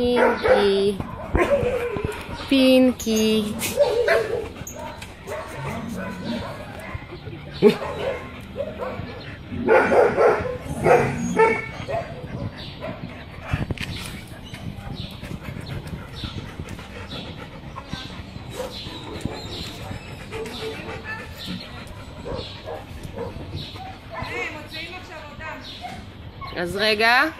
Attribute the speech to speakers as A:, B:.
A: Pinky. Pinky. אז רגע.